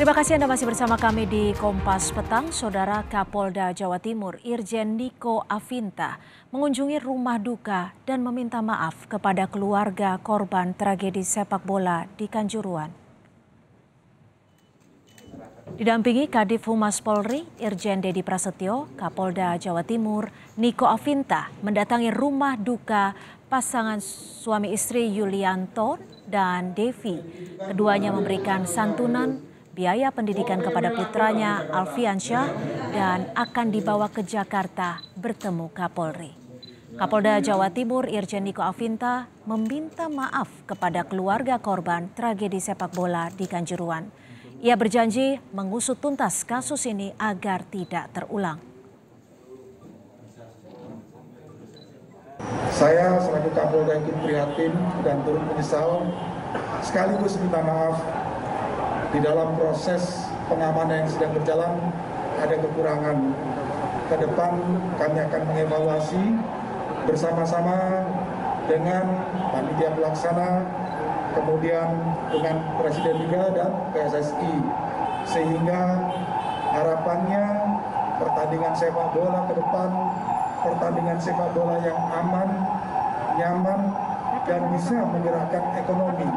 Terima kasih Anda masih bersama kami di Kompas Petang. Saudara Kapolda Jawa Timur Irjen Niko Avinta mengunjungi rumah duka dan meminta maaf kepada keluarga korban tragedi sepak bola di Kanjuruan. Didampingi Kadif Humas Polri, Irjen Dedi Prasetyo, Kapolda Jawa Timur, Niko Avinta mendatangi rumah duka pasangan suami istri Yulianto dan Devi. Keduanya memberikan santunan biaya pendidikan kepada putranya Alfiansyah dan akan dibawa ke Jakarta bertemu Kapolri. Kapolda Jawa Timur Irjen Niko Avinta meminta maaf kepada keluarga korban tragedi sepak bola di Kanjuruan. Ia berjanji mengusut tuntas kasus ini agar tidak terulang. Saya selaku Kapolda ikut prihatin dan turut menyesal sekaligus minta maaf di dalam proses pengamanan yang sedang berjalan ada kekurangan. Ke depan kami akan mengevaluasi bersama-sama dengan panitia pelaksana, kemudian dengan Presiden Liga dan PSSI, sehingga harapannya pertandingan sepak bola ke depan, pertandingan sepak bola yang aman, nyaman, dan bisa menggerakkan ekonomi